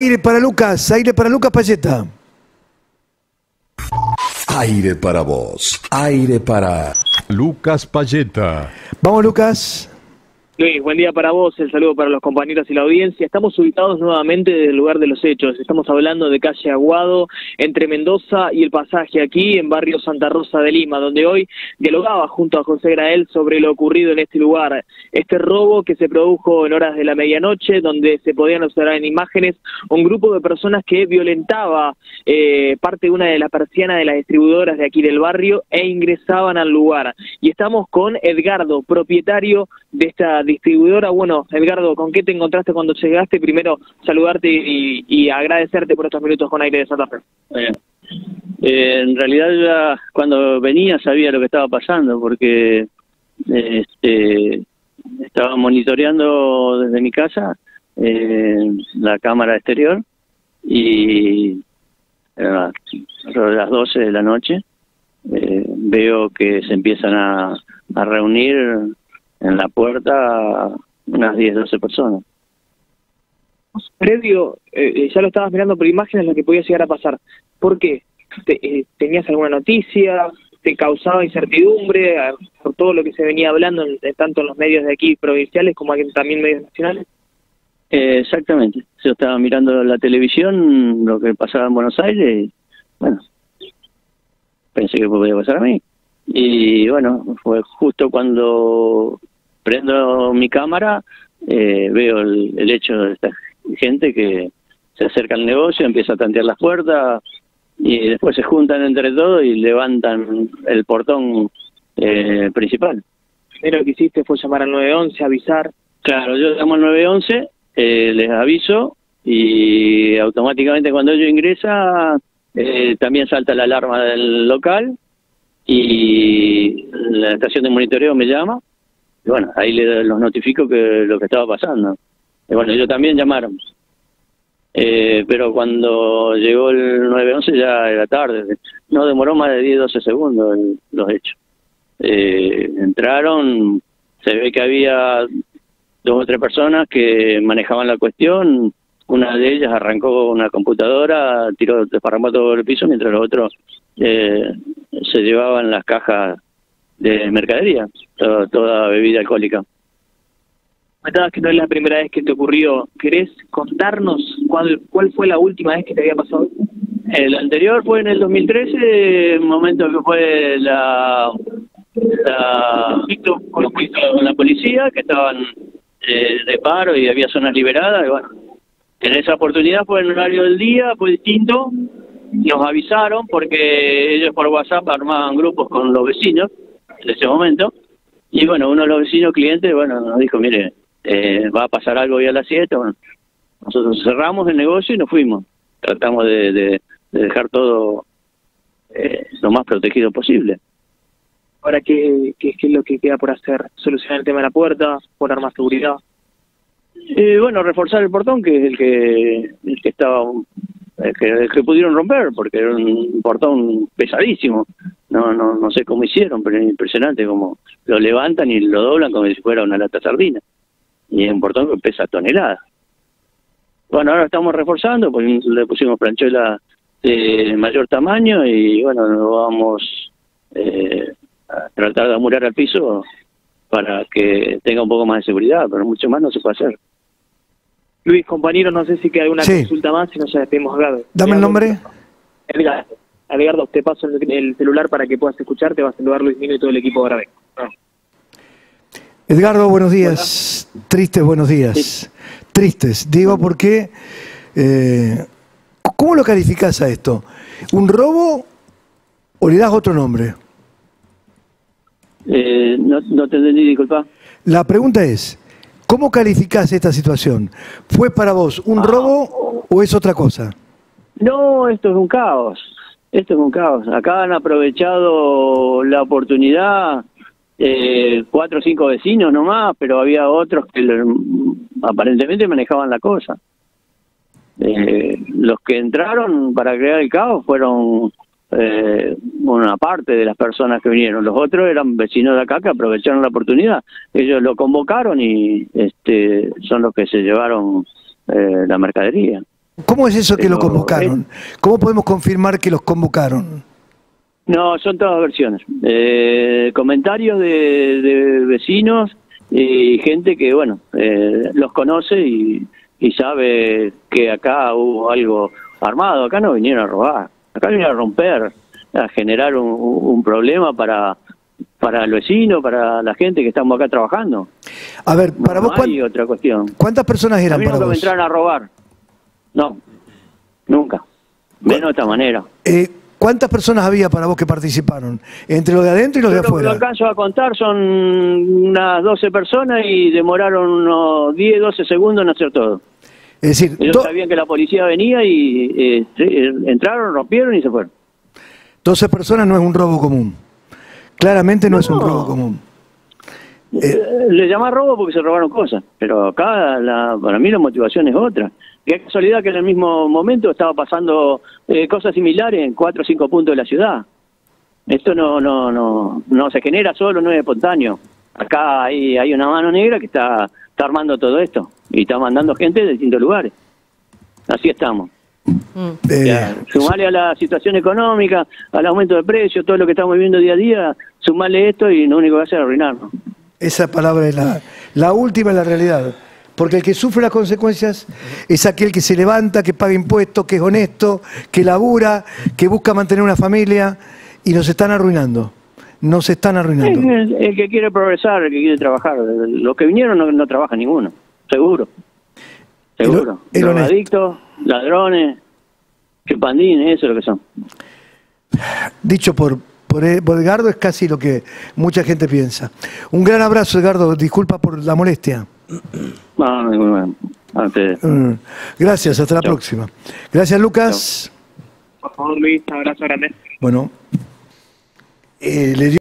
Aire para Lucas, aire para Lucas Payeta. Aire para vos, aire para Lucas Payeta. Vamos, Lucas. Luis, buen día para vos, el saludo para los compañeros y la audiencia. Estamos ubicados nuevamente desde el lugar de los hechos. Estamos hablando de calle Aguado, entre Mendoza y el pasaje aquí en barrio Santa Rosa de Lima, donde hoy dialogaba junto a José Grael sobre lo ocurrido en este lugar. Este robo que se produjo en horas de la medianoche, donde se podían observar en imágenes un grupo de personas que violentaba eh, parte de una de las persianas de las distribuidoras de aquí del barrio e ingresaban al lugar. Y estamos con Edgardo, propietario de esta distribuidora. Bueno, Edgardo, ¿con qué te encontraste cuando llegaste? Primero, saludarte y, agradecerte por estos minutos con aire de Santa Fe. Eh, en realidad ya cuando venía sabía lo que estaba pasando porque este, estaba monitoreando desde mi casa eh, la cámara exterior y a las 12 de la noche eh, veo que se empiezan a reunir en la puerta unas 10, 12 personas. Previo, eh, eh, ya lo estabas mirando por imágenes lo que podía llegar a pasar. ¿Por qué? Eh, ¿Tenías alguna noticia? ¿Te causaba incertidumbre por todo lo que se venía hablando tanto en los medios de aquí provinciales como aquí, también medios nacionales? exactamente. Yo estaba mirando la televisión, lo que pasaba en Buenos Aires, y bueno, pensé que podía pasar a mí. Y bueno, fue justo cuando prendo mi cámara, eh, veo el, hecho de esta gente que se acerca al negocio, empieza a tantear las puertas y después se juntan entre todos y levantan el portón eh, principal. Lo que hiciste fue llamar al 911, avisar. Claro, yo llamo al 911, eh, les aviso y automáticamente cuando ellos ingresan eh, también salta la alarma del local y la estación de monitoreo me llama y bueno, ahí le, los notifico que lo que estaba pasando. Y bueno, ellos también llamaron. Eh, pero cuando llegó el 911 ya era tarde. No demoró más de 10, 12 segundos los hechos. Eh, entraron, se ve que había dos o tres personas que manejaban la cuestión. Una de ellas arrancó una computadora, tiró, desparramó todo el piso, mientras los otros eh, se llevaban las cajas de mercadería, toda, bebida alcohólica. Comentabas que no es la primera vez que te ocurrió. ¿Querés contarnos cuál, cuál fue la última vez que te había pasado? El anterior fue en el 2013, momento que fue la, la con, la policía, que estaban eh, de paro y había zonas liberadas. Y bueno, en esa oportunidad fue en horario del día, fue distinto. Nos avisaron porque ellos por WhatsApp armaban grupos con los vecinos en ese momento. Y bueno, uno de los vecinos clientes, bueno, nos dijo, mire, eh, va a pasar algo hoy a las 7. Bueno, nosotros cerramos el negocio y nos fuimos. Tratamos de, dejar todo eh, lo más protegido posible. Ahora, ¿qué, ¿qué, es lo que queda por hacer? ¿Solucionar el tema de la puerta? ¿Poner más seguridad? Eh, bueno, reforzar el portón, que es el que, el que estaba que, que, pudieron romper, porque era un portón pesadísimo. No, no, no sé cómo hicieron, pero es impresionante como lo levantan y lo doblan como si fuera una lata sardina. Y es un portón que pesa toneladas. Bueno, ahora estamos reforzando, pues le pusimos planchuela de mayor tamaño y bueno, nos vamos eh, a tratar de amurar al piso para que tenga un poco más de seguridad, pero mucho más no se puede hacer. Luis, compañero, no sé si queda alguna consulta más, si no ya despedimos a Dame el nombre. Edgardo. Edgardo, te paso el, celular para que puedas escuchar, te va a saludar Luis Mino y todo el equipo de Grabe. Edgardo, buenos días. Tristes buenos días. Tristes. Digo porque, eh, ¿cómo lo calificás a esto? ¿Un robo o le das otro nombre? Eh, no, no te entendí, disculpa. La pregunta es, ¿Cómo calificás esta situación? ¿Fue para vos un robo o es otra cosa? No, esto es un caos. Esto es un caos. Acá han aprovechado la oportunidad eh, cuatro o cinco vecinos nomás, pero había otros que aparentemente manejaban la cosa. Eh, los que entraron para crear el caos fueron eh, una parte de las personas que vinieron. Los otros eran vecinos de acá que aprovecharon la oportunidad. Ellos lo convocaron y este, son los que se llevaron eh, la mercadería. ¿Cómo es eso que lo Pero, convocaron? ¿Cómo podemos confirmar que los convocaron? No, son todas versiones. Eh, comentarios de, de vecinos y gente que, bueno, eh, los conoce y, y sabe que acá hubo algo armado. Acá no vinieron a robar, acá vinieron a romper, a generar un, un problema para para el vecino, para la gente que estamos acá trabajando. A ver, para no vos, ¿cuán- hay otra cuestión. ¿cuántas personas A eran mí para nunca me vos? entraron a robar. No, nunca. Menos de esta manera. Eh, ¿Cuántas personas había para vos que participaron? Entre los de adentro y los de Yo lo que afuera. alcanzo a contar son unas 12 personas y demoraron unos 10, 12 segundos en hacer todo. Es decir, Ellos sabían que la policía venía y eh, eh, entraron, rompieron y se fueron. 12 personas no es un robo común. Claramente no, es un robo común. Eh, Le llamás robo porque se robaron cosas, pero acá la, para mí la motivación es otra. Qué casualidad que en el mismo momento estaba pasando eh, cosas similares en cuatro o cinco puntos de la ciudad. Esto no no no no se genera solo, no es espontáneo. Acá hay, hay una mano negra que está, está armando todo esto y está mandando gente de distintos lugares. Así estamos. Eh, Ya, sumale a la situación económica, al aumento de precios, todo lo que estamos viviendo día a día, sumale esto y lo único que hace es arruinarnos. esa palabra es la, la última en la realidad. Porque el que sufre las consecuencias es aquel que se levanta, que paga impuestos, que es honesto, que labura, que busca mantener una familia y nos están arruinando. Nos están arruinando. El, el que quiere progresar, el que quiere trabajar. Los que vinieron no, no trabaja ninguno, seguro. Seguro. El- el. Drogadictos, ladrones, chupandines, eso es lo que son. Dicho por, por, E- por Edgardo es casi lo que mucha gente piensa. Un gran abrazo, Edgardo. Disculpa por la molestia. No, no, no. Mm. Gracias, hasta la próxima. Gracias, Lucas. Por favor, Luis, abrazo grande. Bueno, eh, le dio